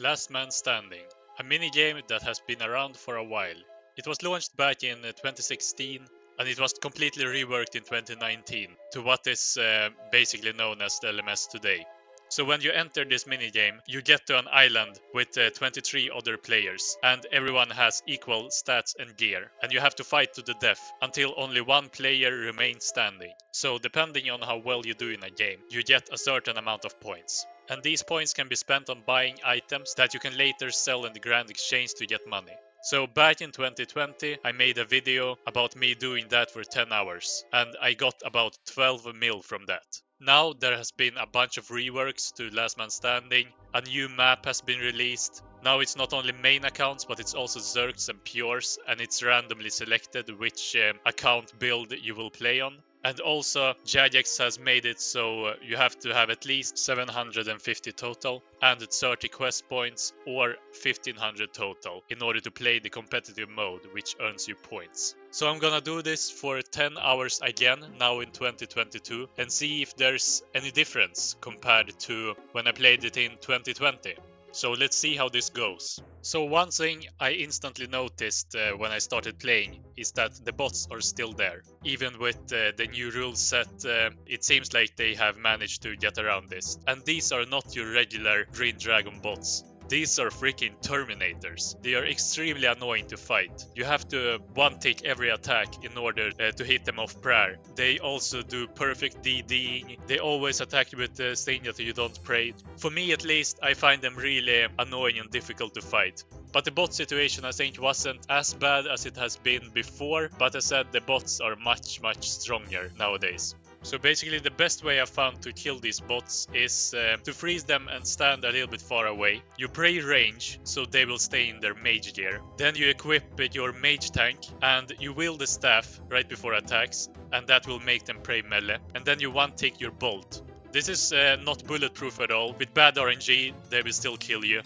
Last Man Standing, a mini-game that has been around for a while. It was launched back in uh, 2016 and it was completely reworked in 2019 to what is uh, basically known as the LMS today. So when you enter this minigame, you get to an island with uh, 23 other players, and everyone has equal stats and gear, and you have to fight to the death until only one player remains standing. So depending on how well you do in a game, you get a certain amount of points. And these points can be spent on buying items that you can later sell in the Grand Exchange to get money. So back in 2020, I made a video about me doing that for 10 hours, and I got about 12 mil from that. Now there has been a bunch of reworks to Last Man Standing, a new map has been released. Now it's not only main accounts but it's also Zerks and Pures and it's randomly selected which um, account build you will play on. And also Jagex has made it so uh, you have to have at least 750 total and 30 quest points or 1500 total in order to play the competitive mode which earns you points. So I'm gonna do this for 10 hours again now in 2022 and see if there's any difference compared to when I played it in 2020. So let's see how this goes. So one thing I instantly noticed uh, when I started playing is that the bots are still there. Even with uh, the new rule set, uh, it seems like they have managed to get around this. And these are not your regular Green Dragon bots. These are freaking Terminators. They are extremely annoying to fight. You have to one-tick every attack in order uh, to hit them off prayer. They also do perfect DDing. They always attack you with the thing that you don't pray. For me at least, I find them really annoying and difficult to fight. But the bot situation I think wasn't as bad as it has been before, but as I said the bots are much much stronger nowadays. So basically the best way I found to kill these bots is uh, to freeze them and stand a little bit far away. You pray range, so they will stay in their mage gear. Then you equip with your mage tank and you wield the staff right before attacks and that will make them pray melee. And then you one tick your bolt. This is uh, not bulletproof at all. With bad RNG, they will still kill you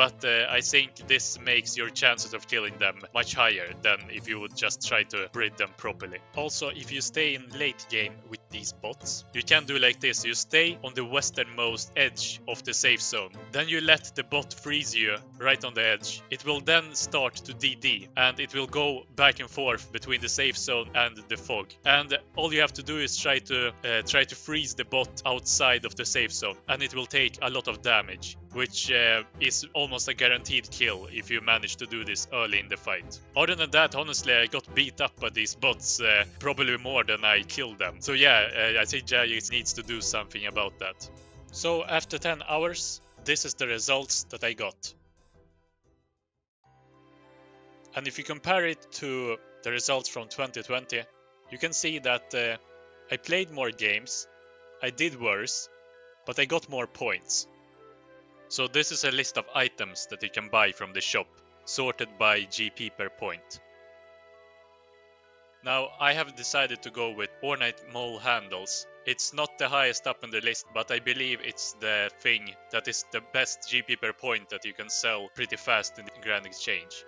but uh, I think this makes your chances of killing them much higher than if you would just try to brid them properly. Also, if you stay in late game with these bots, you can do like this. You stay on the westernmost edge of the safe zone. Then you let the bot freeze you right on the edge. It will then start to DD and it will go back and forth between the safe zone and the fog. And all you have to do is try to uh, try to freeze the bot outside of the safe zone and it will take a lot of damage which uh, is almost a guaranteed kill if you manage to do this early in the fight. Other than that, honestly, I got beat up by these bots uh, probably more than I killed them. So yeah, uh, I think Jagex needs to do something about that. So after 10 hours, this is the results that I got. And if you compare it to the results from 2020, you can see that uh, I played more games, I did worse, but I got more points. So this is a list of items that you can buy from the shop, sorted by GP per point. Now I have decided to go with Ornate Mole handles. It's not the highest up in the list, but I believe it's the thing that is the best GP per point that you can sell pretty fast in the Grand Exchange.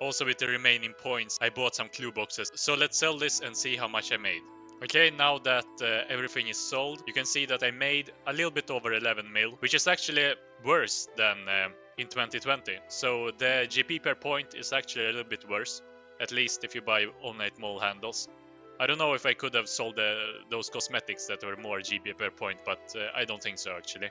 Also with the remaining points, I bought some clue boxes. So let's sell this and see how much I made. Okay, now that uh, everything is sold, you can see that I made a little bit over 11 mil, which is actually worse than uh, in 2020. So the GP per point is actually a little bit worse, at least if you buy ornate mole handles. I don't know if I could have sold uh, those cosmetics that were more GP per point, but uh, I don't think so actually.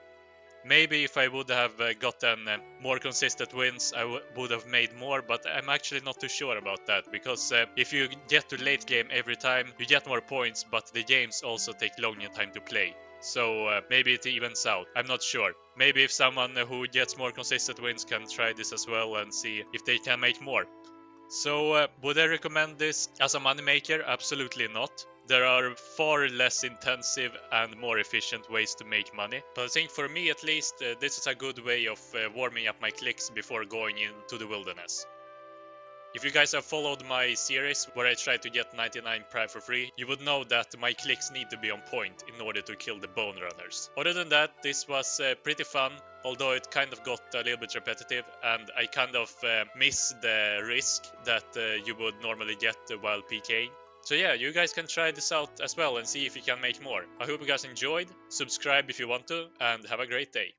Maybe if I would have uh, gotten uh, more consistent wins, I would have made more, but I'm actually not too sure about that, because uh, if you get to late game every time, you get more points, but the games also take longer time to play. So uh, maybe it evens out. I'm not sure. Maybe if someone who gets more consistent wins can try this as well and see if they can make more. So uh, would I recommend this as a moneymaker? Absolutely not. There are far less intensive and more efficient ways to make money. But I think for me at least, uh, this is a good way of uh, warming up my clicks before going into the wilderness. If you guys have followed my series where I try to get 99 pray for free, you would know that my clicks need to be on point in order to kill the bone runners. Other than that, this was uh, pretty fun, although it kind of got a little bit repetitive and I kind of uh, miss the risk that uh, you would normally get while PKing. So yeah, you guys can try this out as well and see if you can make more. I hope you guys enjoyed, subscribe if you want to, and have a great day.